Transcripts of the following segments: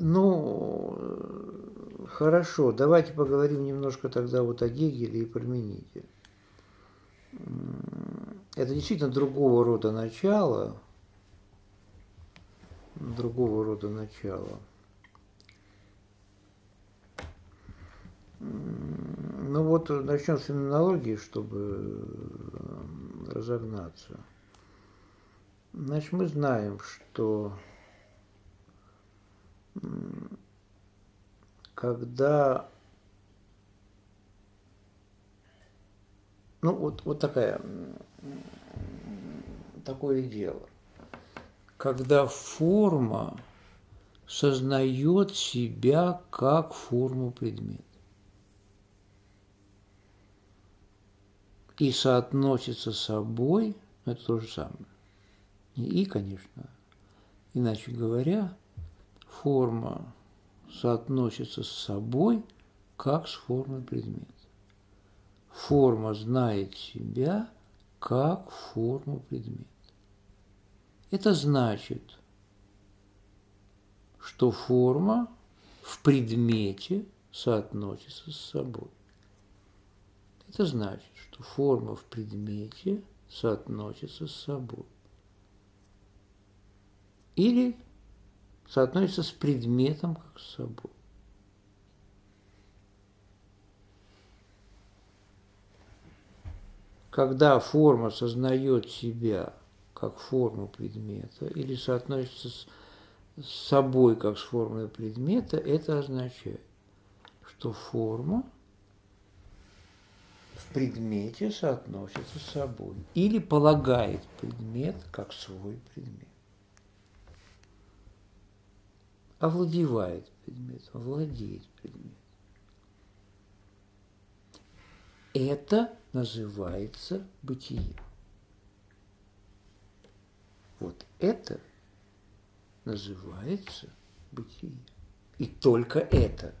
Ну, хорошо, давайте поговорим немножко тогда вот о Гегеле и Пармениде. Это действительно другого рода начало, другого рода начало. Ну вот начнем с феноменологии, чтобы разогнаться. Значит, мы знаем, что когда ну вот, вот такая такое дело, когда форма сознает себя как форму предмета и соотносится с собой, это то же самое. И, конечно, иначе говоря, форма соотносится с собой, как с формой предмета. Форма знает себя, как форму предмета. Это значит, что форма в предмете соотносится с собой. Это значит, что форма в предмете соотносится с собой. Или соотносится с предметом как с собой. Когда форма сознает себя как форму предмета или соотносится с, с собой как с формой предмета, это означает, что форма в предмете соотносится с собой или полагает предмет как свой предмет. Овладевает предметом, владеет предметом. Это называется бытие. Вот это называется бытие. И только это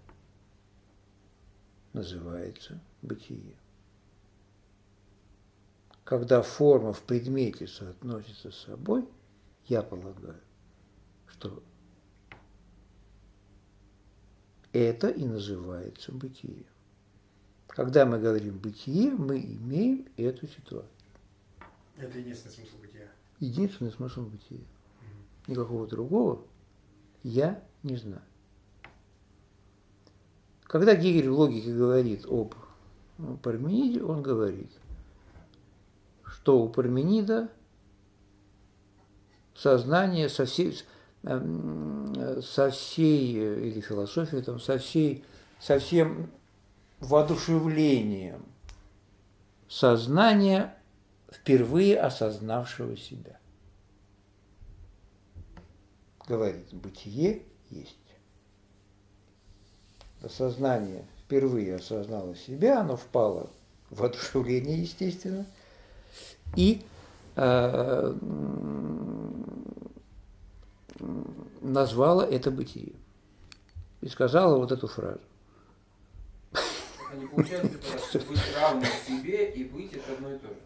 называется бытие. Когда форма в предмете соотносится с собой, я полагаю, что Это и называется бытие. Когда мы говорим бытие, мы имеем эту ситуацию. Это единственный смысл бытия. Единственный смысл бытия. Никакого другого я не знаю. Когда Гегель в логике говорит об Пармениде, он говорит, что у Парменида сознание со всей, Эм, со всей, или философией, там, со, всей, со всем воодушевлением сознания, впервые осознавшего себя. Говорит, бытие есть. Сознание впервые осознало себя, оно впало в воодушевление, естественно, и э, назвала это бытие. И сказала вот эту фразу. А не получается, что быть равным себе и быть это одно и то же.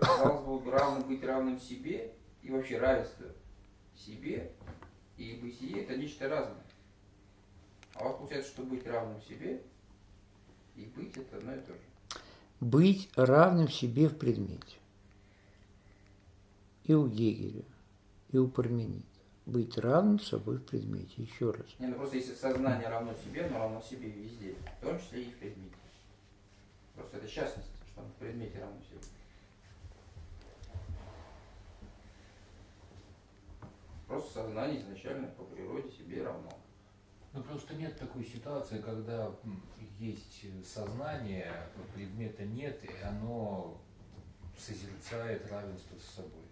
Казалось бы, равным быть равным себе и вообще равенство себе и бытие это нечто разное. А у вас получается, что быть равным себе и быть это одно и то же. Быть равным себе в предмете. И у Гегеля, и у Парменида. Быть равным собой в предмете. Еще раз. Не, ну просто если сознание равно себе, но равно себе везде, в том числе и в предмете. Просто это частность, что в предмете равно себе. Просто сознание изначально по природе себе равно. Ну просто нет такой ситуации, когда есть сознание, предмета нет, и оно созерцает равенство с собой.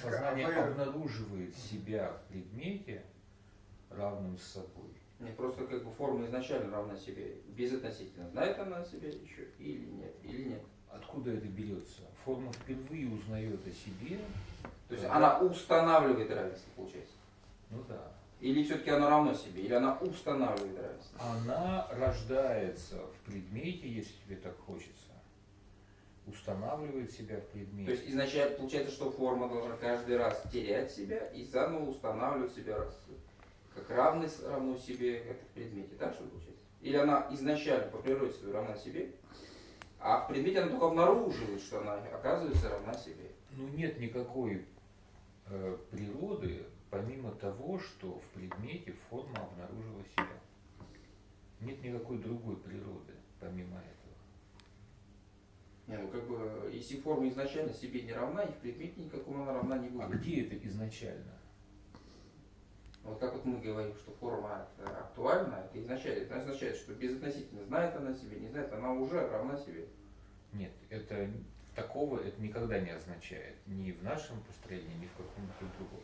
Сознание обнаруживает себя в предмете, равным с собой. Не, просто как бы форма изначально равна себе, безотносительно. Знает она о себе еще или нет, или нет. Откуда это берется? Форма впервые узнает о себе. То есть она устанавливает равенство, получается? Ну да. Или все-таки она равно себе, или она устанавливает равенство? Она рождается в предмете, если тебе так хочется. Устанавливает себя в То предмете. есть изначально получается, что форма должна каждый раз терять себя и заново устанавливать себя раз, как равный равно себе это в предмете. Так что получается? Или она изначально по природе своей равна себе, а в предмете она только обнаруживает, что она оказывается равна себе. Ну нет никакой э, природы, помимо того, что в предмете форма обнаружила себя. Нет никакой другой природы, помимо этого. Не, ну как бы, если форма изначально себе не равна, и в предмете никакому она равна не А будет. где это изначально? Вот как вот мы говорим, что форма это актуальна, это изначально, это означает, что безотносительно знает она себе, не знает, она уже равна себе. Нет, это такого это никогда не означает. Ни в нашем построении, ни в каком-то другом.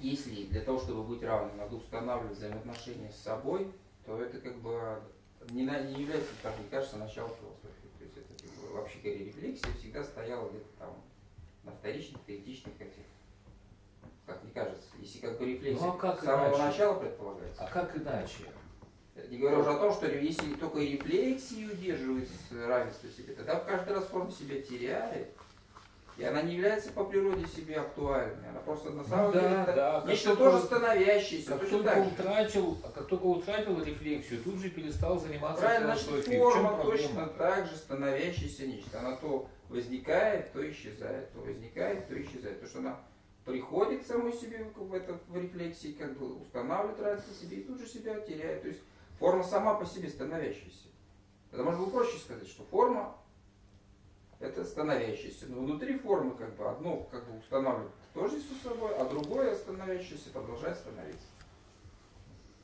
Если для того, чтобы быть равным, надо устанавливать взаимоотношения с собой, то это как бы не, не является, как мне кажется, началом философии. То есть это как бы, вообще говоря, рефлексия всегда стояла где-то там на вторичных, третичных этих, как мне кажется. Если как бы рефлексия Ну, а как с самого иначе? начала предполагается. А как иначе? Не говоря уже о том, что если только рефлексии удерживает с равенство себе, тогда каждый раз форма себя теряет, и она не является по природе себе актуальной. Она просто на самом Ну деле да, это да, как нечто тоже становящееся, Как точно только утратил, а как только утратил рефлексию, тут же перестал заниматься Правильно, философией. Форма точно так же становящаяся нечто. Она то возникает, то исчезает, то возникает, то исчезает. То, что она приходит к самой себе в, это, в рефлексии, как бы устанавливает равенство себе и тут же себя теряет. То есть форма сама по себе становящаяся. Это можно было проще сказать, что форма это становящаяся. Но внутри формы как бы одно как бы устанавливает тождество с собой, а другое становящееся продолжает становиться.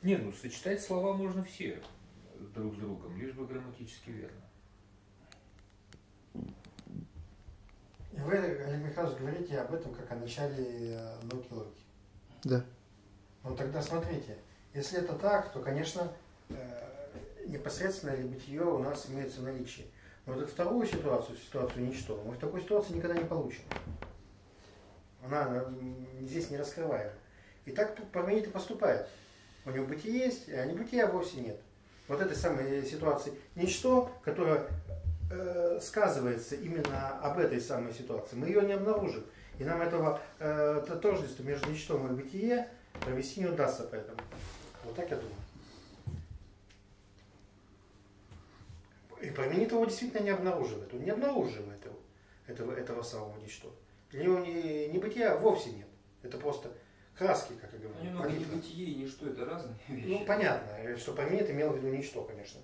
Не, ну сочетать слова можно все друг с другом, лишь бы грамматически верно. И вы, Олег Михайлович, говорите об этом как о начале э, науки логики. Да. Ну тогда смотрите, если это так, то, конечно, э, непосредственное бытие у нас имеется в наличии. Но вот эту вторую ситуацию, ситуацию ничто, мы в такой ситуации никогда не получим. Она здесь не раскрываема. И так Парменид и поступает. У него бытие есть, а небытия вовсе нет. Вот этой самой ситуации ничто, которое э, сказывается именно об этой самой ситуации, мы ее не обнаружим. И нам этого э, то- тождества между ничтом и бытие провести не удастся поэтому. Вот так я думаю. И Парменид его действительно не обнаруживает. Он не обнаруживает его, этого, этого самого ничто. Для него не, не бытия вовсе нет. Это просто краски, как я говорю. палитра. бытие и ничто это разные Ну, понятно, э, что Парменид имел в виду ничто, конечно.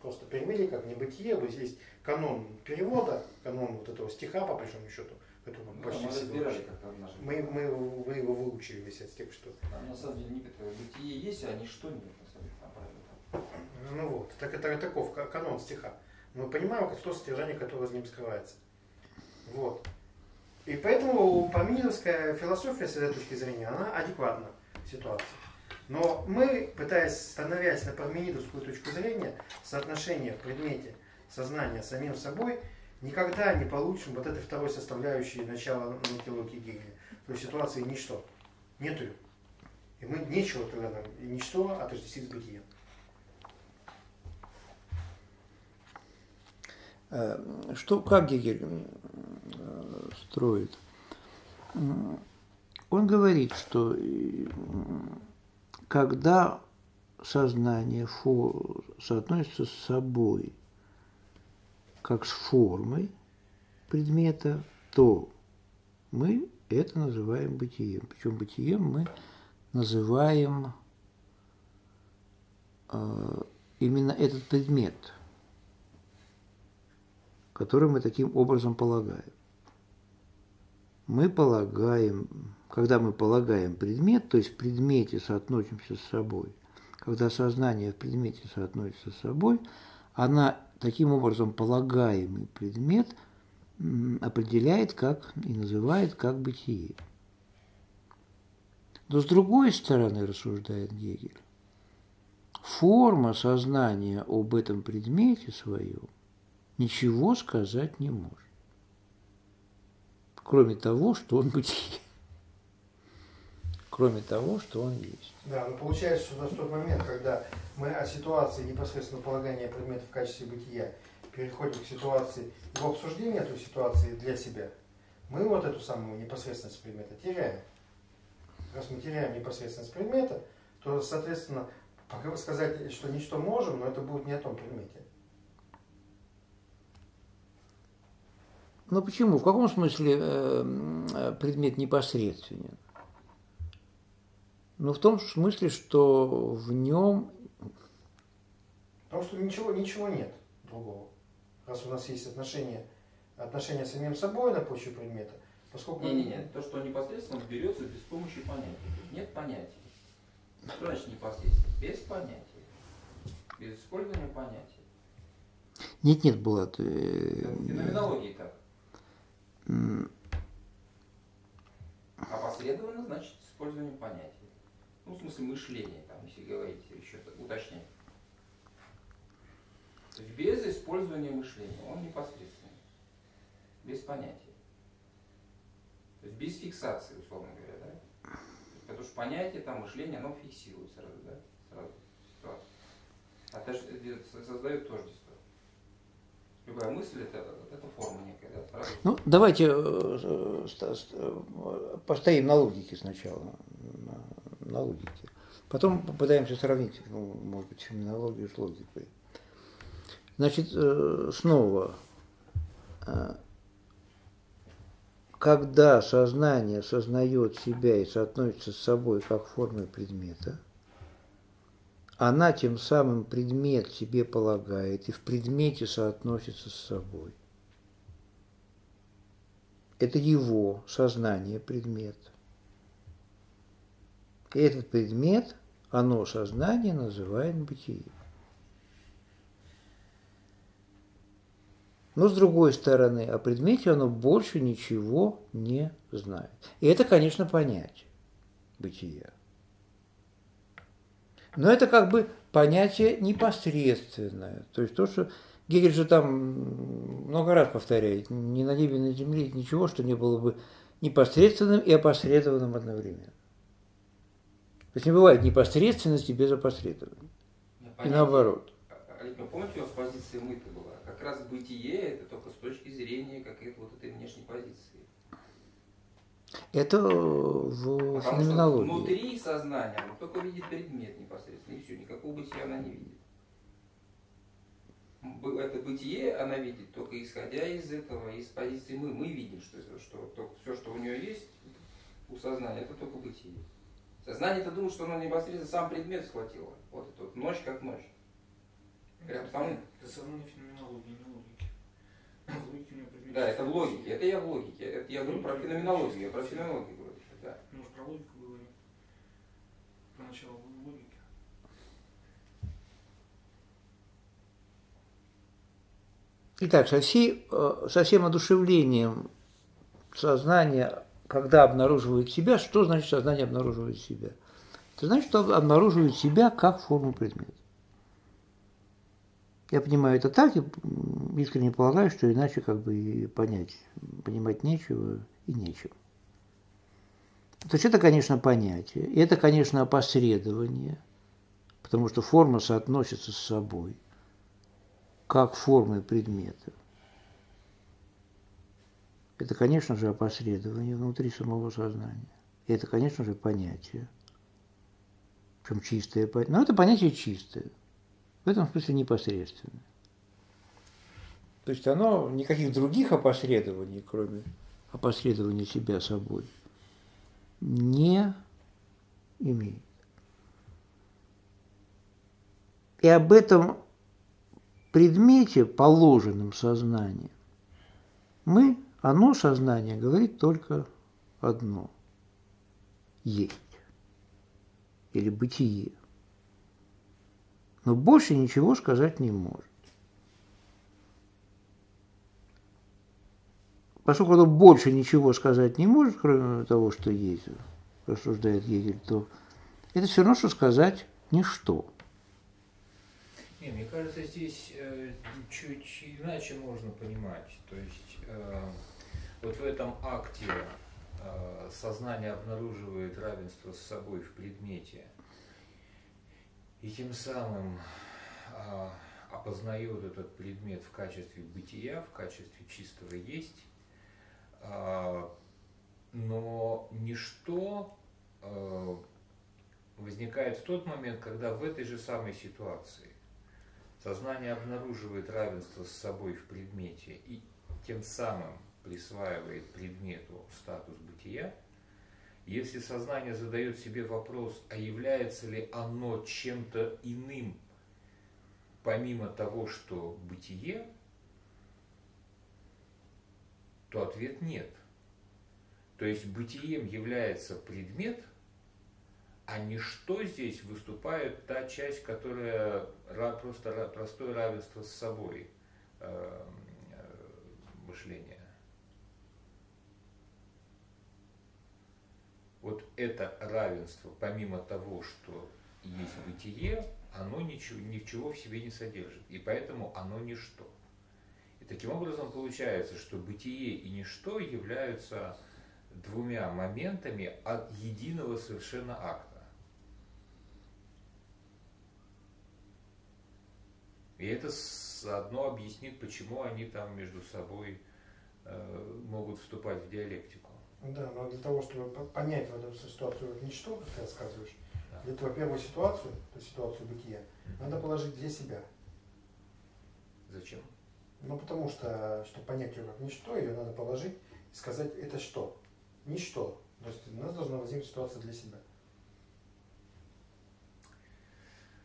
Просто перевели как небытие, вот здесь канон перевода, канон вот этого стиха, по большому счету, который мы почти все выучили. как-то однажды. мы, мы, его- вы его выучили весь этот текст, что Там на самом деле некоторое бытие есть, а ничто нет, на самом деле, там правильно. Ну вот, так это таков ка- канон стиха. Мы понимаем, как то содержание, которое за ним скрывается. Вот. И поэтому парменидовская философия с этой точки зрения, она адекватна ситуации. Но мы, пытаясь, становясь на парменидовскую точку зрения, соотношение в предмете сознания самим собой, никогда не получим вот этой второй составляющей начала науки логики Гегеля. То есть ситуации ничто. Нету ее. И мы нечего тогда нам ничто отождествить с бытием. Э, Что, как Гегель э, строит? Он говорит, что э, когда сознание фо- соотносится с собой как с формой предмета, то мы это называем бытием. Причем бытием мы называем э, именно этот предмет – который мы таким образом полагаем. Мы полагаем, когда мы полагаем предмет, то есть в предмете соотносимся с собой, когда сознание в предмете соотносится с собой, она таким образом полагаемый предмет определяет как и называет как бытие. Но с другой стороны, рассуждает Гегель, форма сознания об этом предмете своем ничего сказать не может. Кроме того, что он бытие. Кроме того, что он есть. Да, но получается, что в тот момент, когда мы о ситуации непосредственно полагания предмета в качестве бытия переходим к ситуации, его обсуждения этой ситуации для себя, мы вот эту самую непосредственность предмета теряем. Раз мы теряем непосредственность предмета, то, соответственно, сказать, что ничто можем, но это будет не о том предмете. Ну почему? В каком смысле э, предмет непосредственен? Ну в том смысле, что в нем... Потому что ничего, ничего нет другого. Раз у нас есть отношения, отношения с самим собой на почве предмета, поскольку... Не-не-не, то, что непосредственно берется без помощи понятия. Нет понятия. Что значит непосредственно? Без понятия. Без использования понятия. Нет, нет, Булат. Э, феноменологии так. Опосредованно значит использование понятия. Ну, в смысле мышления, там, если говорить, еще уточнять. То без использования мышления, он непосредственный, без понятия. То есть без фиксации, условно говоря, да? Потому что понятие, там, мышление, оно фиксирует сразу, да? Сразу ситуацию. А то, создает тождество. Любая мысль это, это форма некая. Да, ну, давайте э, э, постоим на логике сначала. На, логике. Потом попытаемся сравнить, ну, может быть, феноменологию с логикой. Значит, э, снова, когда сознание сознает себя и соотносится с собой как формой предмета – она тем самым предмет себе полагает и в предмете соотносится с собой. Это его сознание предмет. Этот предмет, оно сознание называет бытие. Но с другой стороны, о предмете оно больше ничего не знает. И это, конечно, понятие бытия. Но это как бы понятие непосредственное. То есть то, что Гегель же там много раз повторяет, ни на небе, ни на земле ничего, что не было бы непосредственным и опосредованным одновременно. То есть не бывает непосредственности без опосредования. И наоборот. Олег, вы помните, у вас позиция мы-то была? Как раз бытие это только с точки зрения какой-то вот этой внешней позиции. Это в Потому феноменологии. Что внутри сознания оно только видит предмет непосредственно, и все, никакого бытия она не видит. Это бытие она видит только исходя из этого, из позиции мы. Мы видим, что, это, что только все, что у нее есть у сознания, это только бытие. Сознание-то думает, что оно непосредственно сам предмет схватило. Вот это вот ночь как ночь. Прям саму. Это все равно не феноменология, не логики. Логики у него да, это в логике. Это я в логике. Это я говорю про феноменологию. Я про феноменологию говорю. Да. Мы же про логику говорим. Про начало логики. Итак, со, всей, э, со всем одушевлением сознания, когда обнаруживает себя, что значит сознание обнаруживает себя? Это значит, что обнаруживает себя как форму предмета. Я понимаю это так, и искренне полагаю, что иначе как бы и понять, понимать нечего и нечего. То есть это, конечно, понятие, и это, конечно, опосредование, потому что форма соотносится с собой, как формы предмета. Это, конечно же, опосредование внутри самого сознания. И это, конечно же, понятие. Причем чистое понятие. Но это понятие чистое – в этом смысле непосредственно. То есть оно никаких других опосредований, кроме опосредования себя собой, не имеет. И об этом предмете, положенном сознанием, мы, оно, сознание, говорит только одно – есть или бытие но больше ничего сказать не может. Поскольку оно больше ничего сказать не может, кроме того, что есть, рассуждает Гегель, то это все равно, что сказать ничто. Не, мне кажется, здесь э, чуть иначе можно понимать. То есть э, вот в этом акте э, сознание обнаруживает равенство с собой в предмете – и тем самым а, опознает этот предмет в качестве бытия, в качестве чистого есть, а, но ничто возникает в тот момент, когда в этой же самой ситуации сознание обнаруживает равенство с собой в предмете и тем самым присваивает предмету статус бытия, если сознание задает себе вопрос, а является ли оно чем-то иным, помимо того, что бытие, то ответ нет. То есть бытием является предмет, а ничто здесь выступает та часть, которая просто простое равенство с собой э, э, мышления. Вот это равенство, помимо того, что есть бытие, оно ничего, ничего в себе не содержит. И поэтому оно ничто. И таким образом получается, что бытие и ничто являются двумя моментами от единого совершенно акта. И это заодно объяснит, почему они там между собой э, могут вступать в диалектику. Да, но для того, чтобы понять в эту ситуацию ничто, как ты рассказываешь, да. для этого первую ситуацию, то есть ситуацию бытия, mm-hmm. надо положить для себя. Зачем? Ну, потому что, чтобы понять ее как ничто, ее надо положить и сказать, это что? Ничто. То есть у нас должна возникнуть ситуация для себя.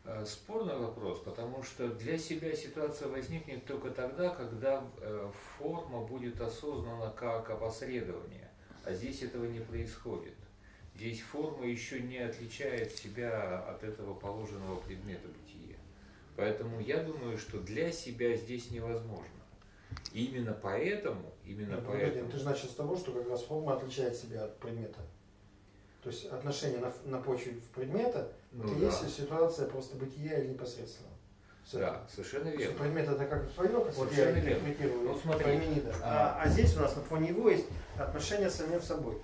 Э, спорный вопрос, потому что для себя ситуация возникнет только тогда, когда э, форма будет осознана как опосредование. А здесь этого не происходит. Здесь форма еще не отличает себя от этого положенного предмета бытия. Поэтому я думаю, что для себя здесь невозможно. И именно поэтому, именно Нет, поэтому... Ты же начал с того, что как раз форма отличает себя от предмета. То есть отношение на, на почве предмета, ну, это да. есть ситуация просто бытия или непосредственно. Да, совершенно верно. Предмет это как твое, как совершенно верно. Ну, смотри, а, а здесь у нас на фоне его есть отношения с самим собой.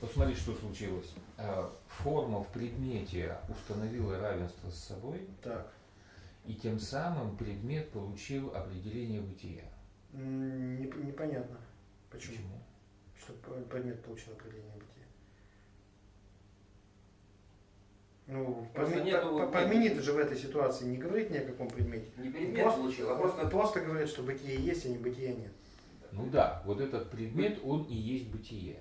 Посмотри, что случилось. А, форма в предмете установила равенство с собой, так. и тем самым предмет получил определение бытия. Непонятно. Почему? Почему? Что предмет получил определение бытия. Ну, просто нету... Парменид же в этой ситуации не говорит ни о каком предмете. Не предмет просто, получил, а просто... Просто говорит, что бытие есть, а не бытия нет. Ну да, вот этот предмет, он и есть бытие.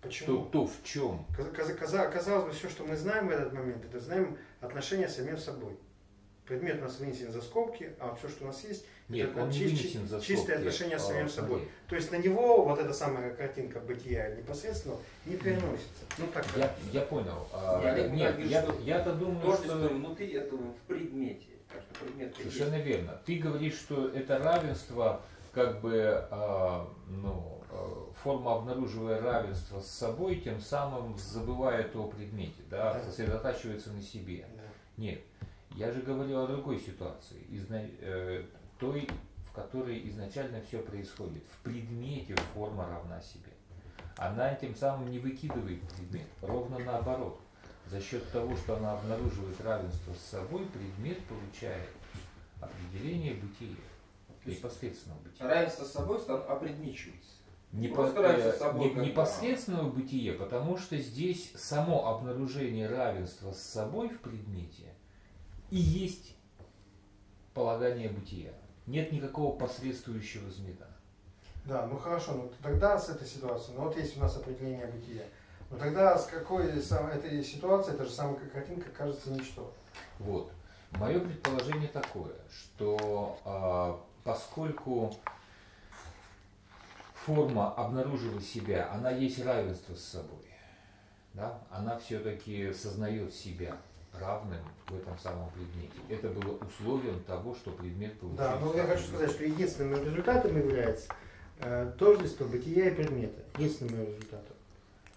Почему? То, то в чем? Казалось бы, все, что мы знаем в этот момент, это знаем отношения с самим собой. Предмет у нас вынесен за скобки, а все, что у нас есть, Нет, это он не вынесен за чистое отношение с самим а, собой. Нет. То есть на него вот эта самая картинка бытия непосредственно не переносится. Ну, так я, я понял. А, я, нет, я, я-то думаю, что... внутри этого в предмете. предмет Совершенно есть. верно. Ты говоришь, что это равенство как бы а, ну, а, форма обнаруживая равенство с собой, тем самым забывает о предмете, да, да. сосредотачивается на себе. Да. Нет, я же говорил о другой ситуации, изна... э, той, в которой изначально все происходит. В предмете форма равна себе. Она тем самым не выкидывает предмет, ровно наоборот. За счет того, что она обнаруживает равенство с собой, предмет получает определение бытия, непосредственного бытия. Равенство с собой опредмечивается. Не Просто по, э, собой, не, непосредственного бытия, потому что здесь само обнаружение равенства с собой в предмете и есть полагание бытия. Нет никакого посредствующего змеда. Да, ну хорошо, ну тогда с этой ситуацией, ну вот есть у нас определение бытия. Но тогда с какой этой ситуации, эта же самая картинка кажется ничто. Вот. Мое предположение такое, что а, поскольку форма обнаружила себя, она есть равенство с собой, да? она все-таки сознает себя, равным в этом самом предмете. Это было условием того, что предмет получил. Да, но я хочу сказать, что единственным результатом является э, тождество бытия и предмета. Единственным результатом.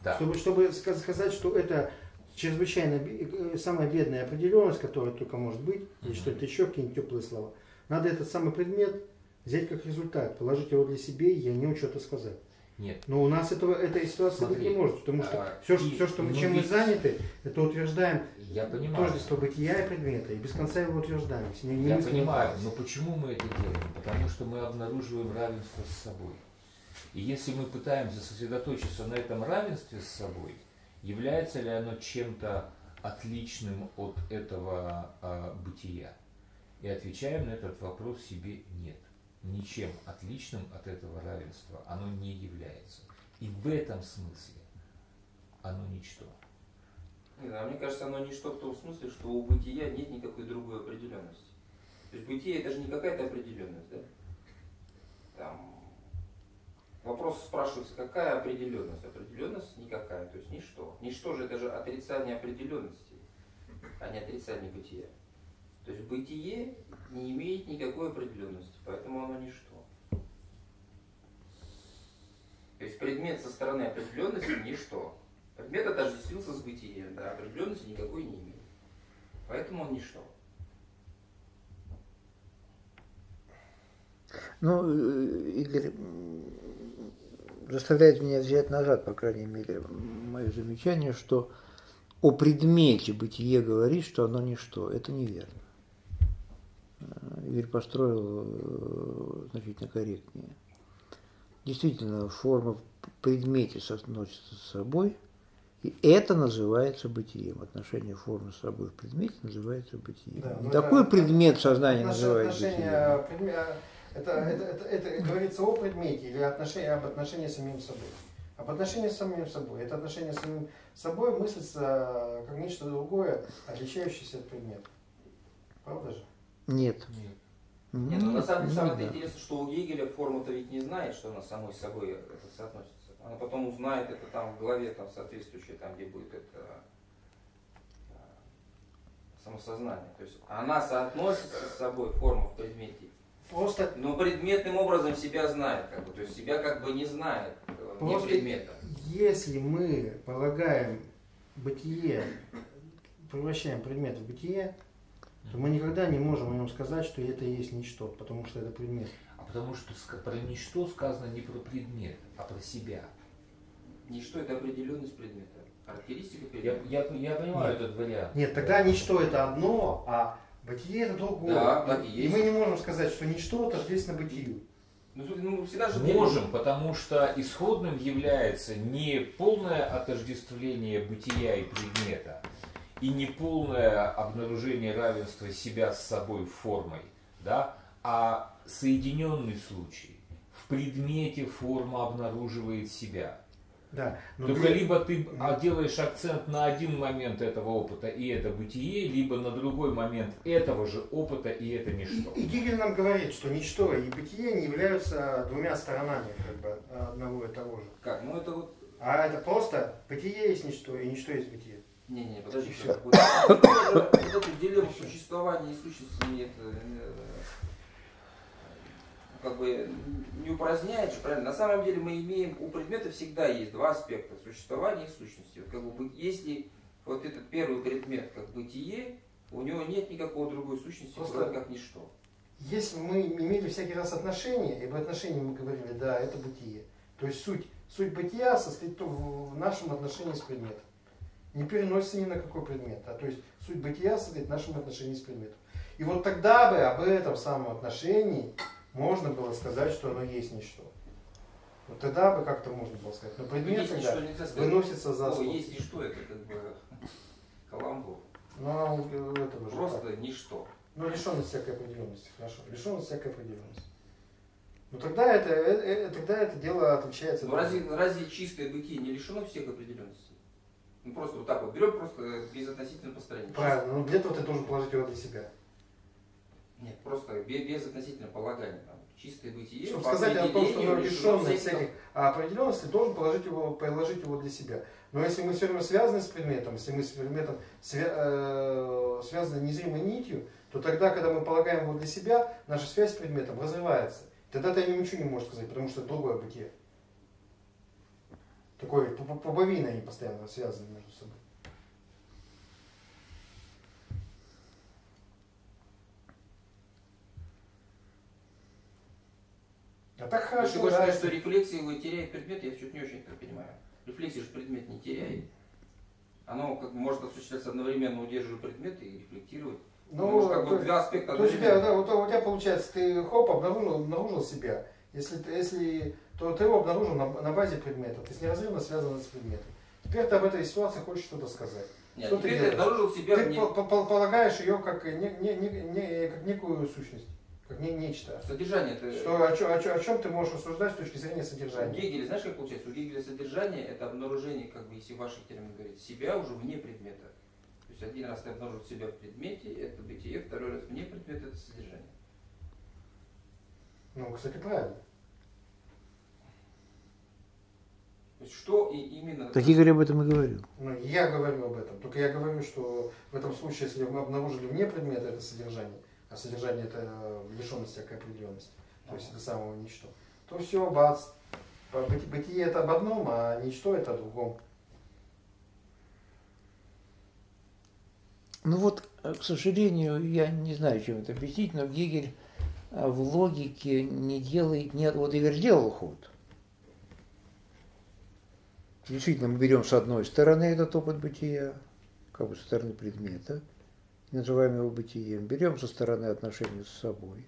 Да. Чтобы, чтобы сказать, что это чрезвычайно э, самая бедная определенность, которая только может быть, mm-hmm. и что это еще какие-нибудь теплые слова. Надо этот самый предмет взять как результат, положить его для себя и о нем что-то сказать. Нет. Но у нас этого, этой ситуации быть Смотри, не может, потому что а, все, и- все, что мы, ну чем мы заняты, это утверждаем Я понимаю. тождество бытия и предмета, и без конца его утверждаем. ним не Я понимаю, но почему мы это делаем? Потому что мы обнаруживаем равенство с собой. И если мы пытаемся сосредоточиться на этом равенстве с собой, является ли оно чем-то отличным от этого а, бытия? И отвечаем на этот вопрос себе нет. Ничем отличным от этого равенства оно не является. И в этом смысле оно ничто. Не знаю, мне кажется, оно ничто в том смысле, что у бытия нет никакой другой определенности. То есть бытие это же не какая-то определенность, да? Там вопрос спрашивается, какая определенность? Определенность никакая, то есть ничто. Ничто же это же отрицание определенности, а не отрицание бытия. То есть бытие не имеет никакой определенности, поэтому оно ничто. То есть предмет со стороны определенности ничто. Предмет отождествился с бытием, да, определенности никакой не имеет. Поэтому он ничто. Ну, э, Игорь заставляет меня взять назад, по крайней мере, мое замечание, что о предмете бытие говорит, что оно ничто. Это неверно. Э, Игорь построил э, значительно корректнее. Действительно, форма в предмете соотносится с собой, и это называется бытием. Отношение формы с собой в предмете называется бытием. Да, Не ну такой это- предмет сознания называется бытием. предме- это, это, это, это говорится о предмете или отношение, об отношении с самим собой. Об отношении с самим собой. Это отношение с самим собой мыслится как нечто другое, отличающееся от предмета. Правда же? Нет. Нет, ну, на самом деле не самое надо. интересное, что у Гегеля форма-то ведь не знает, что она самой с собой это соотносится. Она потом узнает это там в голове там соответствующее, там где будет это а, самосознание. То есть она соотносится с собой форма в предмете, Просто но предметным образом себя знает, как бы, то есть себя как бы не знает, э, не Просто предмета. если мы полагаем бытие, превращаем предмет в бытие, то мы никогда не можем о нем сказать, что это и есть ничто, потому что это предмет. А потому что про ничто сказано не про предмет, а про себя. Ничто это определенность предмета, характеристика Я, предмета. я, я понимаю Нет. этот вариант. Нет, тогда ничто это одно, а бытие это другое. Да, так и мы не можем сказать, что ничто тождественно бытию. Ну, ну, всегда же Можем, потому что исходным является не полное отождествление бытия и предмета, и не полное обнаружение равенства себя с собой формой, да, а соединенный случай. В предмете форма обнаруживает себя. Да. Но Только для- либо ты а, делаешь акцент на один момент этого опыта, и это бытие, либо на другой момент этого же опыта, и это ничто. И Гегель нам говорит, что ничто и бытие не являются двумя сторонами как бы, одного и того же. Как? Ну это вот А это просто бытие есть ничто, и ничто есть бытие. Не-не, подожди. Вот, вот эту дилемму существования и сущности нет, э, как бы не упраздняет же, правильно? На самом деле мы имеем, у предмета всегда есть два аспекта, существование и сущности. Вот как бы, если вот этот первый предмет как бытие, у него нет никакого другой сущности, Просто- кроме как ничто. Если мы имели всякий раз отношения, и об отношении мы говорили, да, это бытие. То есть суть, суть бытия состоит то- в в нашем отношении с предметом. Не переносится ни на какой предмет. А то есть суть бытия состоит в нашем отношении с предметом. И вот тогда бы об этом самом отношении можно было сказать, что оно есть ничто. Вот тогда бы как-то можно было сказать. Но предмет есть тогда ничто, выносится за скобки. есть ничто, это как бы каламбур. Ну, а у этого же Просто так. ничто. Ну, лишенность всякой определенности, хорошо. Лишенность всякой определенности. Ну тогда это, э, э, тогда это дело отличается. Ну разве, разве чистое бытие не лишено всех определенностей? Ну просто вот так вот берем просто безотносительно построение. Правильно, но для этого ты должен положить его для себя. Нет, просто без, без относительно полагания. Там, чистое бытие. Чтобы сказать о том, что лишенное всяких всяких определенностей, должен положить его, положить его для себя. Но если мы все время связаны с предметом, если мы с предметом свя- э, связаны незримой нитью, то тогда, когда мы полагаем его для себя, наша связь с предметом разрывается. Тогда ты о нем ничего не можешь сказать, потому что это другое бытие. Такое пу- пуповина они постоянно связаны между собой. А А так хорошо, ты хочешь да, сказать, что рефлексия его теряет предмет, я что-то не очень это понимаю. Рефлексия же предмет не теряет. Оно как бы может осуществляться одновременно, удерживая предмет и рефлектировать. Ну, Может, как бы то- два аспекта То есть у тебя, одновременно. да, вот у тебя получается, ты хоп, обнаружил, обнаружил себя. Если, если то ты его обнаружил на, на базе предмета, ты с неразрывно связан с предметом. Теперь ты об этой ситуации хочешь что-то сказать. Нет, что ты теперь ты обнаружил себя Ты по- по- полагаешь ее как, не, не, не, не- как некую сущность, как не, нечто. Содержание это... Что, о, чем, о, чем, о чем ты можешь рассуждать с точки зрения У содержания? Гегеля, знаешь, как получается? У Гегеля содержание это обнаружение, как бы, если ваших терминах говорить, себя уже вне предмета. То есть один раз ты обнаружил себя в предмете, это бытие, второй раз вне предмета, это содержание. Ну, кстати, правильно. То есть что и именно... Так Игорь об этом и говорил. Ну, я говорю об этом. Только я говорю, что в этом случае, если мы обнаружили вне предмета, это содержание, а содержание это лишенность всякой определенности, то есть это самого ничто, то все, бац. Быти- Бытие это об одном, а ничто это о другом. Ну вот, э, к сожалению, я не знаю, чем это объяснить, но Гегель э, в логике не делает, нет, вот Игорь сделал ход. Действительно, мы берем с одной стороны этот опыт бытия, как бы со стороны предмета, называем его бытием. Берем со стороны отношения с собой,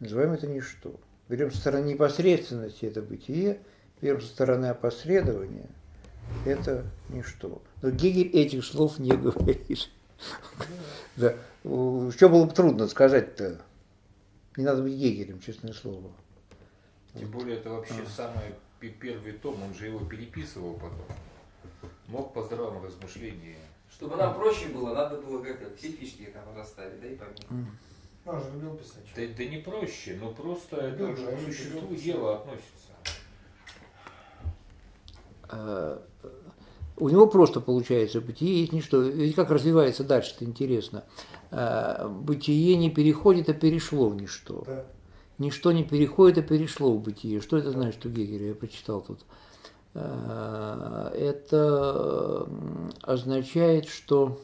называем это ничто. Берем со стороны непосредственности это бытие, берем со стороны опосредования это ничто. Но Гегель этих слов не говорит. Да. Что было бы трудно сказать-то? Не надо быть Гегелем, честное слово. Тем более это вообще самый пе- первый том, он же его переписывал потом. Мог по здравому размышлению. Чтобы нам проще было, надо было как-то все фишки там расставить, да, и поменять. Ну, он же любил писать. Да, да не проще, но просто это же к существу дела относится. А, У него просто получается бытие есть ничто. Ведь как развивается дальше, это интересно. А, Бытие не переходит, а перешло в ничто. Да. Ничто не переходит, а перешло в бытие. Что это значит у Гегеля? Я прочитал тут. А, Это означает, что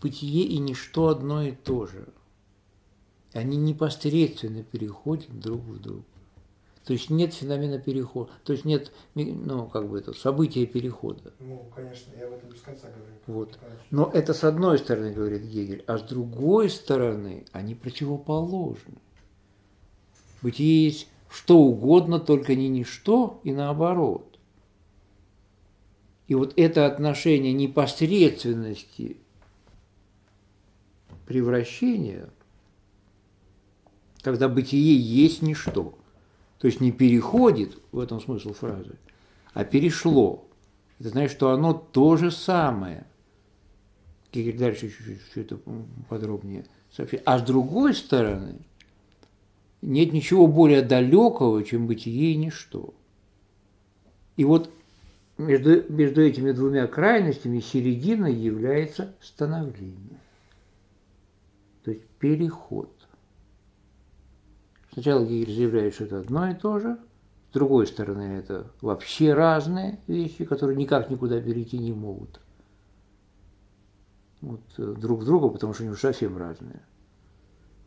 бытие и ничто одно и то же. Они непосредственно переходят друг в друга. То есть нет феномена перехода, то есть нет, ну, как бы это, события перехода. Ну, конечно, я об этом без конца говорю. Вот. Но это с одной стороны, говорит Гегель, а с другой стороны они противоположны. Бытие есть что угодно, только не ничто и наоборот. И вот это отношение непосредственности превращения, когда бытие есть ничто, то есть не переходит, в этом смысл фразы, а перешло. Это значит, что оно то же самое. Гегель дальше чуть-чуть это подробнее сообщает. А с другой стороны, нет ничего более далекого, чем бытие и ничто. И вот между, между этими двумя крайностями середина является становление. То есть переход. Сначала Гегель заявляет, что это одно и то же, с другой стороны, это вообще разные вещи, которые никак никуда перейти не могут. Вот, э, друг к другу, потому что они уж совсем разные.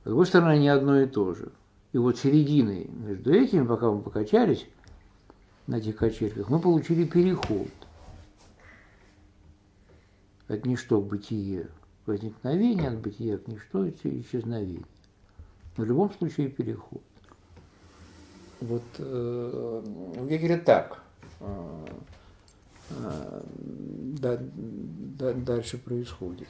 С другой стороны, они одно и то же. И вот серединой между этими, пока мы покачались на этих качельках, мы получили переход от ничто бытие возникновение, от бытия к ничто исчезновение. В любом случае переход. Вот э, у Гегеля так э, э, да, да, дальше происходит.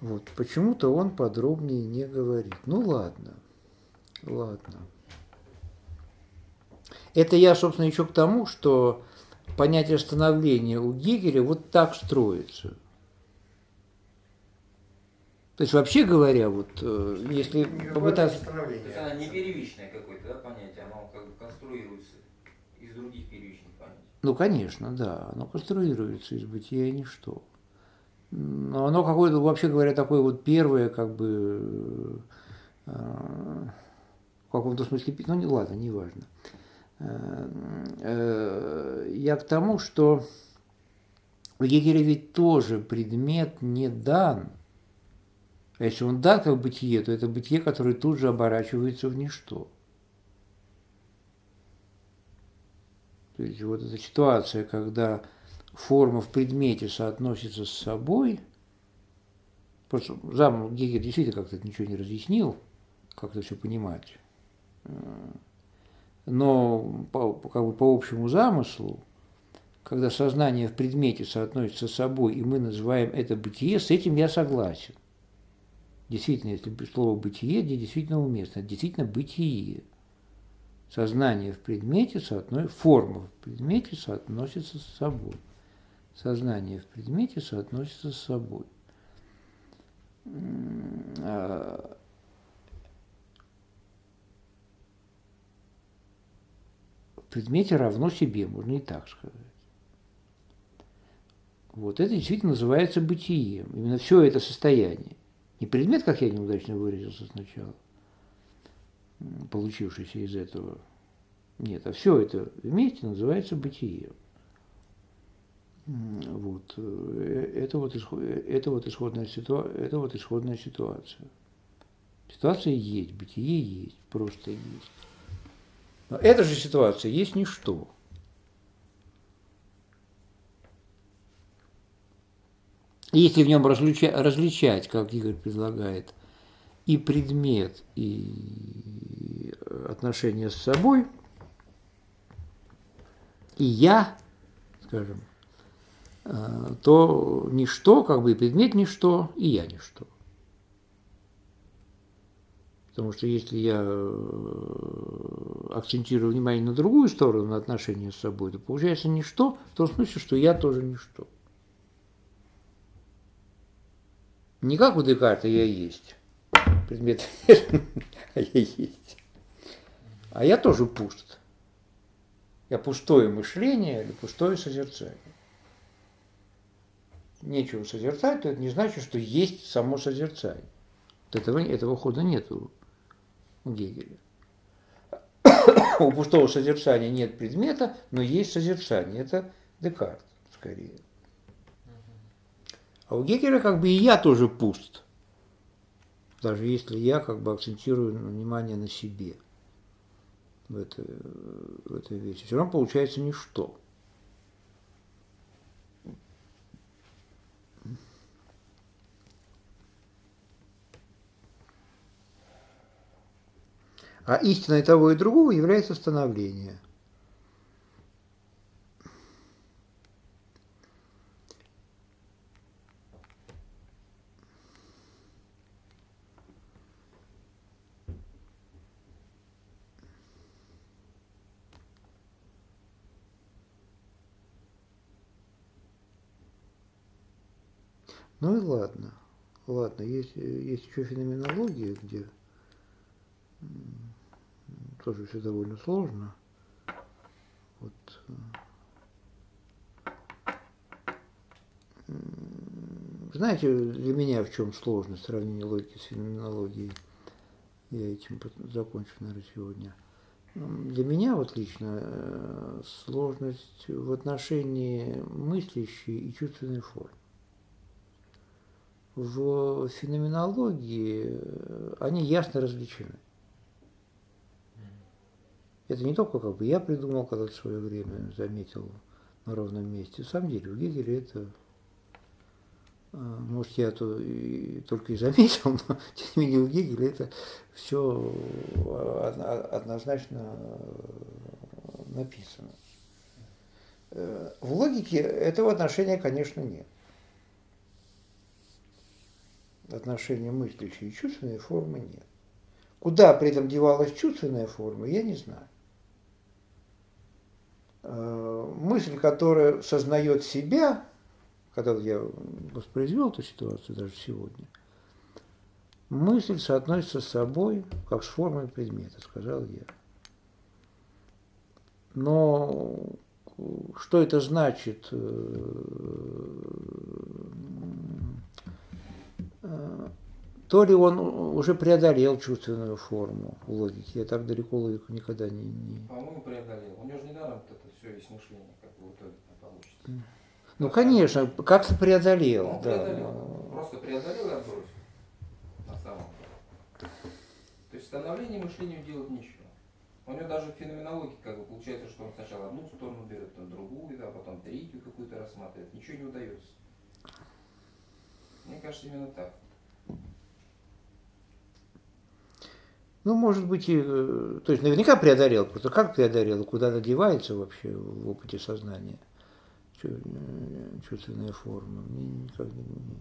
Вот почему-то он подробнее не говорит. Ну ладно, ладно. Это я, собственно, еще к тому, что понятие становления у Гегеля вот так строится. То есть, вообще говоря, вот э, если Никакое попытаться... То есть становление. она не первичное какое-то да, понятие, оно как бы конструируется из других первичных понятий. Ну, конечно, да, оно конструируется из бытия и ничто. Но оно какое-то, вообще говоря, такое вот первое, как бы, э, в каком-то смысле, ну, не, ладно, неважно. Э, Я к тому, что у Гегеля ведь тоже предмет не дан. А если он дан как бытие, то это бытие, которое тут же оборачивается в ничто. То есть вот эта ситуация, когда форма в предмете соотносится с собой, просто зам Гегер действительно как-то ничего не разъяснил, как это все понимать. Но по, как бы по общему замыслу, когда сознание в предмете соотносится с собой, и мы называем это бытие, с этим я согласен. Действительно, если слово «бытие» где действительно уместно, это действительно бытие. Сознание в предмете соотносится, форма в предмете соотносится с собой. Сознание в предмете соотносится с собой. В предмете равно себе, можно и так сказать. Вот это действительно называется бытием. Именно все это состояние. Не предмет, как я неудачно выразился сначала, получившийся из этого. Нет, а все это вместе называется бытием. Вот. Э, это вот, это вот, исходная, ситуа... это вот исходная ситуация. Ситуация есть, бытие есть, просто есть. Но эта же ситуация есть ничто. Если в нем различать, различать, как Игорь предлагает, и предмет, и отношения с собой, и я, скажем, э, то ничто, как бы и предмет ничто, и я ничто. Потому что если я э, акцентирую внимание на другую сторону, на отношения с собой, то получается ничто, в том смысле, что я тоже ничто. Не как у Декарта я есть. Предмет а я есть. А я тоже пуст. Я пустое мышление или пустое созерцание. Нечего созерцать, то это не значит, что есть само созерцание. Вот этого, этого хода нет у, Гегеля. у пустого созерцания нет предмета, но есть созерцание. Это Декарт, скорее. А у Гегеля как бы и я тоже пуст. Даже если я как бы акцентирую внимание на себе в этой, в этой вещи. Все равно получается ничто. А истиной того и другого является становление – Ну и ладно. Ладно, есть, есть еще феноменология, где тоже все довольно сложно. Вот. Э, знаете, для меня в чем сложность сравнения логики с феноменологией? Я этим закончу, наверное, сегодня. Для меня вот лично э, сложность в отношении мыслящей и чувственной формы в феноменологии э, они ясно различены. Это не только как бы я придумал когда-то в свое время, заметил на ровном месте. На самом деле у Гегеля это, э, может, я то и, только и заметил, но тем не менее у Гегеля это все однозначно написано. Э, в логике этого отношения, конечно, нет отношения мыслящей и чувственной формы нет. Куда при этом девалась чувственная форма, я не знаю. Э, мысль, которая сознает себя, когда я воспроизвел эту ситуацию даже сегодня, мысль соотносится с собой, как с формой предмета, сказал я. Но что это значит э, то ли он уже преодолел чувственную форму логики. Я так далеко логику никогда не... не... По-моему, преодолел. У него же недаром это все есть мышление, как бы в итоге получится. Ну, конечно, как-то преодолел. Он да. преодолел. Просто преодолел и отбросил. самом деле. То есть становление мышлению делать нечего. У него даже в феноменологии как бы получается, что он сначала одну сторону берет, потом другую, да, потом третью какую-то рассматривает. Ничего не удается. Мне кажется, именно так. Ну, может быть, и, э, то есть наверняка преодолел, просто как преодолел, куда-то девается вообще в опыте сознания э, чувственная форма. Мне никак не...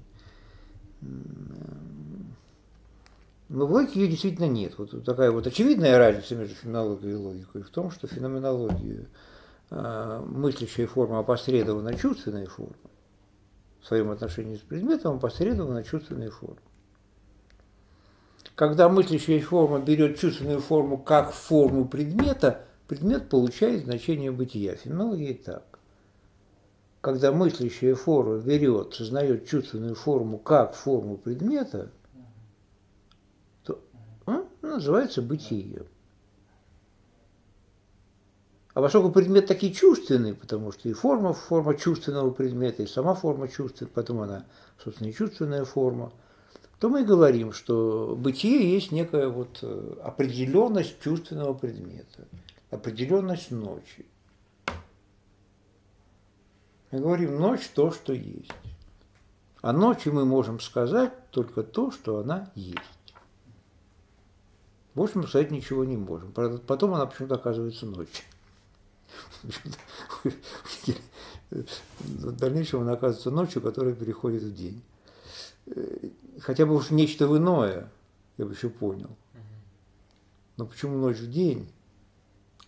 Но в логике ее действительно нет. Вот такая вот очевидная разница между феноменологией и логикой в том, что феноменология э, мыслящая форма опосредована чувственной формой, в своем отношении с предметом опосредована чувственной формой. Когда мыслящая форма берет чувственную форму как форму предмета, предмет получает значение бытия. Феноменология так. Когда мыслящая форма берет, сознает чувственную форму как форму предмета, то а, называется бытие. А поскольку предмет таки чувственный, потому что и форма форма чувственного предмета, и сама форма чувственная, потом она, собственно, и чувственная форма, то мы говорим, что бытие есть некая вот э, определенность чувственного предмета, определенность ночи. Мы говорим ночь то, что есть. А ночи мы можем сказать только то, что она есть. Больше мы сказать ничего не можем. Потом она почему-то оказывается ночью. В дальнейшем она оказывается ночью, которая переходит в день хотя бы уж нечто в иное, я бы еще понял. Но почему ночь в день?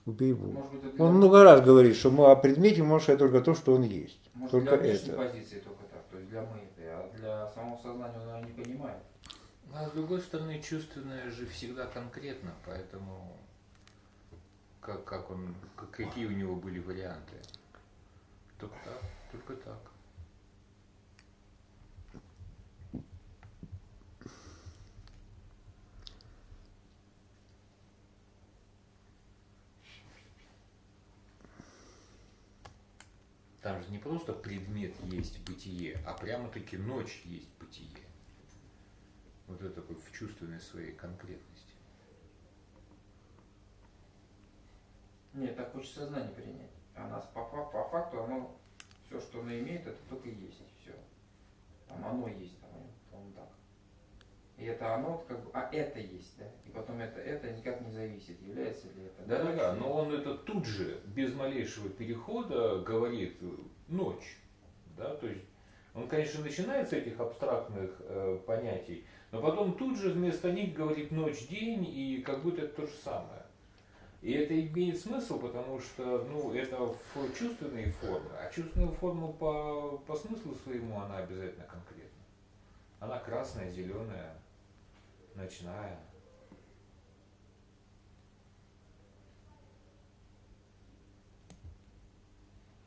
Убей Бога. Он много раз говорит, что мы о предмете можем сказать только то, что он есть. Может, только для это. позиции только так, то есть для мысли, а для самого сознания он наверное, не понимает. А с другой стороны, чувственное же всегда конкретно, поэтому как, как он, какие у него были варианты? Только так, только так. Там же не просто предмет есть бытие, а прямо-таки ночь есть бытие. Вот это такой в чувственной своей конкретности. Нет, так хочется сознание принять. А нас по, по факту оно, все, что оно имеет, это только есть. Все. Там оно есть, там, по так. И это оно, как бы, а это есть, да. И потом это, это никак не зависит, является ли это. Да, да, да, но он это тут же, без малейшего перехода, говорит э, ночь. Да? То есть он, конечно, начинает с этих абстрактных э, понятий, но потом тут же вместо них говорит ночь-день, и как будто это то же самое. И это имеет смысл, потому что ну, это чувственные формы, а чувственную форму по, по смыслу своему она обязательно конкретна. Она красная, зеленая, ночная.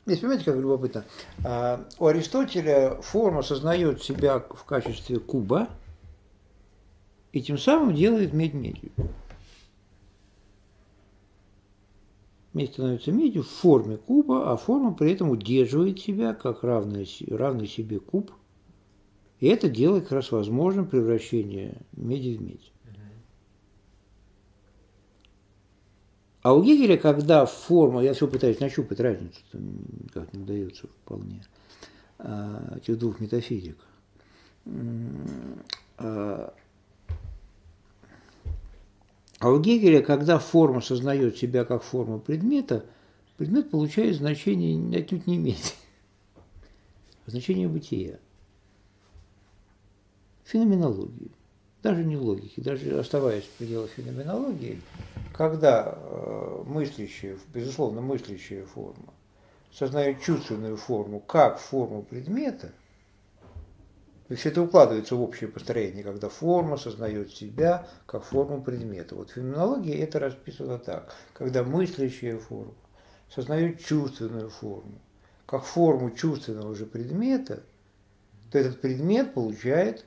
Здесь понимаете, как любопытно. А, У Аристотеля форма сознает себя в качестве куба и тем самым делает медь медью. Медь становится медью в форме куба, а форма при этом удерживает себя как равный, равный себе куб. И это делает как раз возможным превращение меди в медь. А у Гегеля, когда форма, я все пытаюсь нащупать разницу, там как не удается вполне, а, этих двух метафизик. А у Гегеля, когда форма сознает себя как форма предмета, предмет получает значение отнюдь не медь, а значение бытия. Феноменологии. Даже не логики, даже оставаясь в пределах феноменологии, когда э, мыслящая, безусловно, мыслящая форма сознает чувственную форму как форму предмета, то есть это укладывается в общее построение, когда форма сознает себя как форму предмета. Вот в феноменологии это расписано так, когда мыслящая форма сознает чувственную форму как форму чувственного же предмета, то этот предмет получает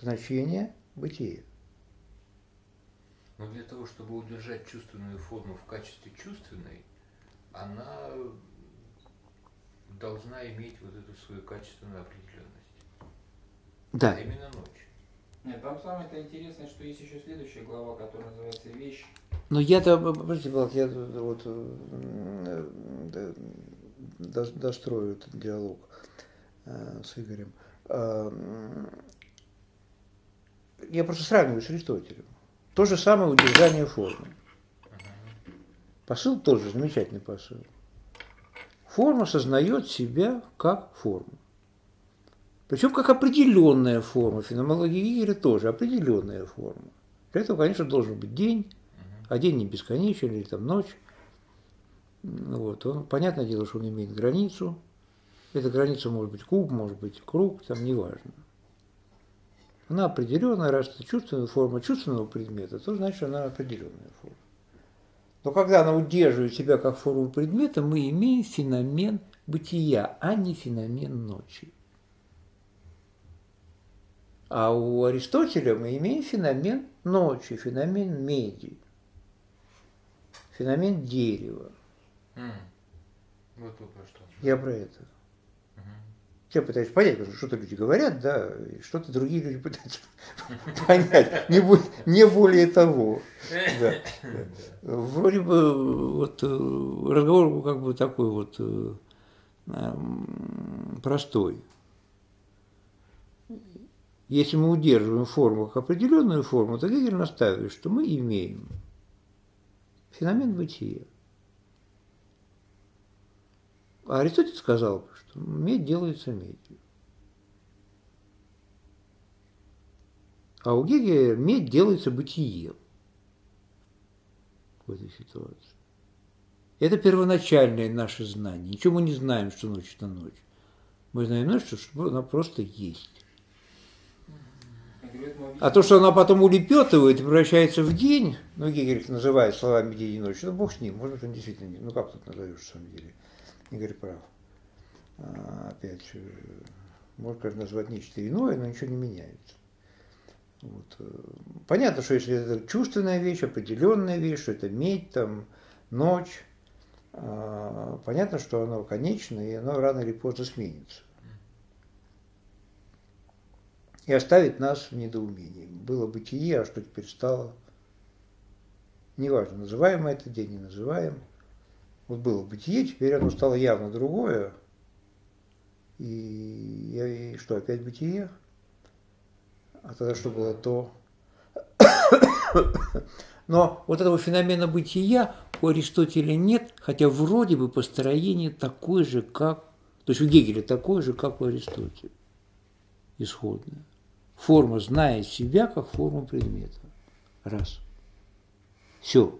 значение бытия. Но для того, чтобы удержать чувственную форму в качестве чувственной, она должна иметь вот эту свою качественную определенность. Да, именно ночь. Нет, там самое-то интересное, что есть еще следующая глава, которая называется «Вещь». Но я-то, простите, Балк, я вот э, до- дострою этот диалог э, с Игорем. А, Я просто сравниваю с Аристотелем. То же самое удержание формы. Посыл тоже замечательный посыл. Форма сознает себя как форму. Причем как определенная форма. Феноменология Игоря тоже определенная форма. Для этого, конечно, должен быть день, а день не бесконечен, или там ночь. Вот. Он, понятное дело, что он имеет границу. Эта граница может быть куб, может быть круг, там неважно. Она определенная, раз это чувственная форма чувственного предмета, то значит она определенная форма. Но когда она удерживает себя как форму предмета, мы имеем феномен бытия, а не феномен ночи. А у Аристотеля мы имеем феномен ночи, феномен меди, феномен дерева. Вот вы про что. Я про это. Мгм. Я пытаюсь понять, что-то люди говорят, да, и что-то другие люди пытаются понять, не, бо- не более того. Да. Вроде бы вот э, разговор как бы такой вот э, простой. Если мы удерживаем форму как определенную форму, то Гегель настаивает, что мы имеем феномен бытия. А Аристотель сказал, что медь делается медью. А у Гегеля медь делается бытием в этой ситуации. Это первоначальное наше знание. Ничего мы не знаем, что ночь это ночь. Мы знаем ночь, что она просто есть. Я говорю, это мы А то, что она потом улепетывает и превращается в день, ну, Гегель называет словами день и ночь, ну, бог с ним, может быть, он действительно не, ну, как тут назовешь, на самом деле. Игорь прав. А, опять, э, можно, конечно, назвать нечто иное, но ничего не меняется. Вот. э, Понятно, что если это чувственная вещь, определенная вещь, что это медь, там, ночь, а, понятно, что оно конечно, и оно рано или поздно сменится. И оставит нас в недоумении. Было бытие, а что теперь стало? Неважно, называем мы это день, не называем. Вот было бытие, теперь оно стало явно другое. И, и что, опять бытие? А тогда что было то? Но вот этого феномена бытия у Аристотеля нет, хотя вроде бы построение такое же, как... То есть у Гегеля такое же, как у Аристотеля. Исходное. Форма знает себя как форму предмета. Раз. Все.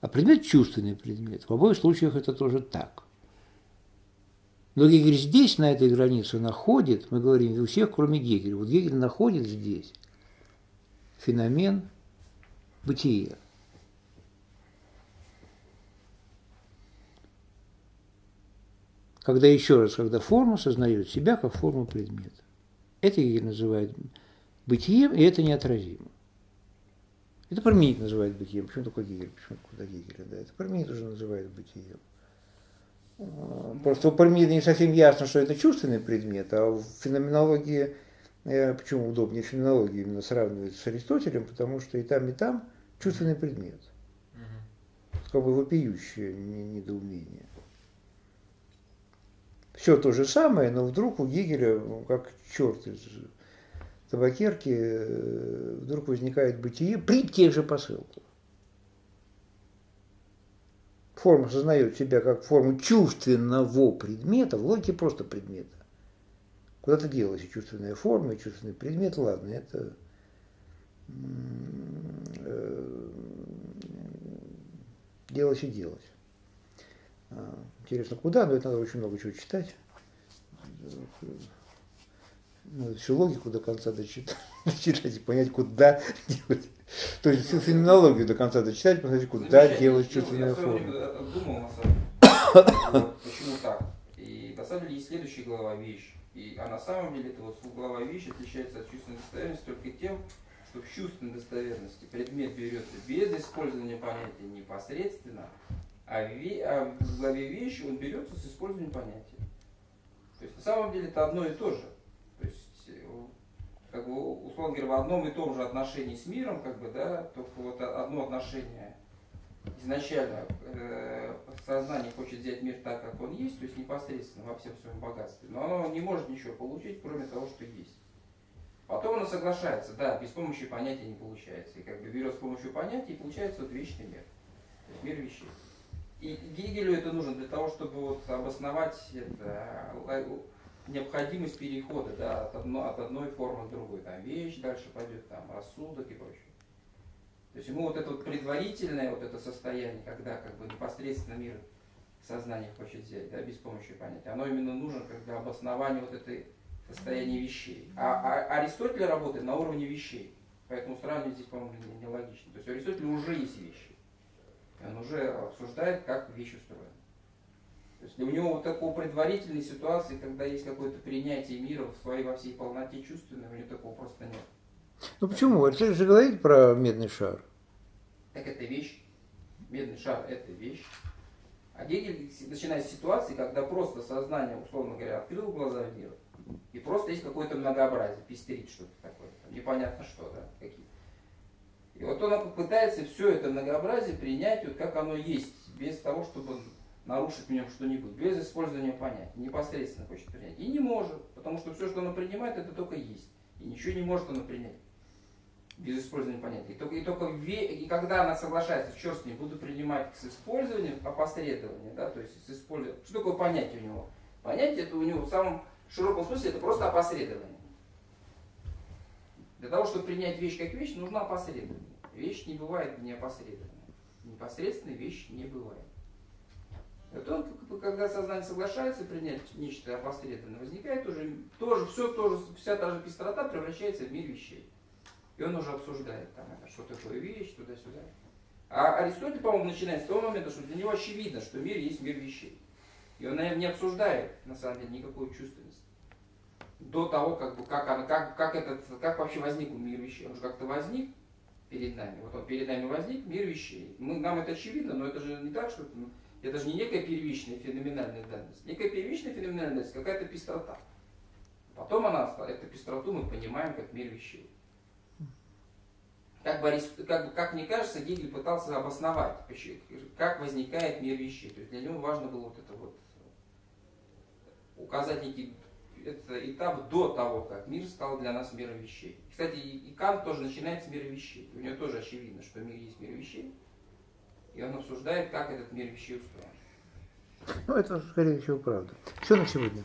А предмет чувственный предмет. В обоих случаях это тоже так. Но Гегель здесь, на этой границе, находит, мы говорим у всех, кроме Гегеля, вот Гегель находит здесь феномен бытия. Когда еще раз, когда форма сознает себя как форму предмета. Это Гегель называет бытием, и это неотразимо. Это Парменид называет бытием. Почему только Гегель? Почему куда Гегеля? Да, это Парменид уже называет бытием. А, Просто у Парменида не совсем ясно, что это чувственный предмет, а в феноменологии, э, почему удобнее феноменологию именно сравнивать с Аристотелем, потому что и там, и там чувственный предмет. Как бы вопиющее не- недоумение. Все то же самое, но вдруг у Гегеля, ну, как черт из табакерки, э, вдруг возникает бытие при тех же посылках. Форма сознает себя как форму чувственного предмета, в логике просто предмета. Куда-то делась и чувственная форма, и чувственный предмет, ладно, это э, делать и делать. Интересно, куда, но это надо очень много чего читать. Надо всю логику до конца дочитать, и понять, куда делать. То есть всю феноменологию до конца дочитать, понять, куда делать Ну, чувственную Я форму. время думал, почему так. И на самом деле есть следующая глава вещь. И, а на самом деле эта вот глава вещь отличается от чувственной достоверности только тем, что в чувственной достоверности предмет берется без использования понятия непосредственно, а, а в главе вещи он берется с использованием понятия. То есть на самом деле это одно и то же. То есть э, как бы, условно говоря, в одном и том же отношении с миром, как бы, да, только вот одно отношение изначально э, сознание хочет взять мир так, как он есть, то есть непосредственно во всем своем богатстве, но оно не может ничего получить, кроме того, что есть. Потом оно соглашается, да, без помощи понятия не получается. И как бы берет с помощью понятия, и получается вот вечный мир. То есть мир вещей. И Гегелю это нужно для того, чтобы вот обосновать это, э, необходимость перехода да, от, одно, от одной формы к другой. Там вещь дальше пойдет, там рассудок и прочее. То есть ему вот это вот предварительное вот это состояние, когда как бы непосредственно мир сознание хочет взять, да, без помощи понятия, оно именно нужно как для обоснования вот этой состояния вещей. А, а Аристотель работает на уровне вещей. Поэтому сравнивать здесь, по-моему, нелогично. Не То есть у Аристотеля уже есть вещи. Он уже обсуждает, как вещь устроена. То есть у него вот такого предварительной ситуации, когда есть какое-то принятие мира в своей во всей полноте чувственной, у него такого просто нет. Ну почему? Это же говорит про медный шар. Так это вещь. Медный шар – это вещь. А Гегель начинает с ситуации, когда просто сознание, условно говоря, открыл глаза в мир, и просто есть какое-то многообразие, пестрит что-то такое, непонятно что, да, какие И вот он пытается все это многообразие принять, вот как оно есть, без того, чтобы нарушить в нем что-нибудь, без использования понятий, непосредственно хочет принять. И не может, потому что все, что оно принимает, это только есть. И ничего не может оно принять без использования понятий. И только, и только ве, и когда она соглашается, черт с ней, буду принимать с использованием опосредования, да, то есть с использованием. Что такое понятие у него? Понятие это у него в самом широком смысле это просто опосредование. Для того, чтобы принять вещь как вещь, нужно опосредование. Вещь не бывает не опосредованной. Непосредственной вещь не бывает. Это он, когда сознание соглашается принять нечто опосредованное, возникает уже тоже все, тоже, вся та же пестрота превращается в мир вещей. И он уже обсуждает там это, что такое вещь, туда-сюда. А Аристотель, по-моему, начинает с того момента, что для него очевидно, что мир есть мир вещей. И он, наверное, не обсуждает, на самом деле, никакую чувственность. До того, как, бы, как, она, как, как, этот, как вообще возник мир вещей. Он же как-то возник перед нами. Вот он перед нами возник, мир вещей. Мы, нам это очевидно, но это же не так, что это же не некая первичная феноменальная данность. Некая первичная феноменальная данность, какая-то пестрота. Потом она, эту пестроту мы понимаем как мир вещей. Как, бы, как, как мне кажется, Гегель пытался обосновать, как возникает мир вещей. То есть для него важно было вот это вот указать некий это этап до того, как мир стал для нас миром вещей. Кстати, и Кант тоже начинает с мира вещей. У него тоже очевидно, что мир есть мир вещей. И он обсуждает, как этот мир вещей устроен. Ну, это, скорее всего, правда. Все на сегодня.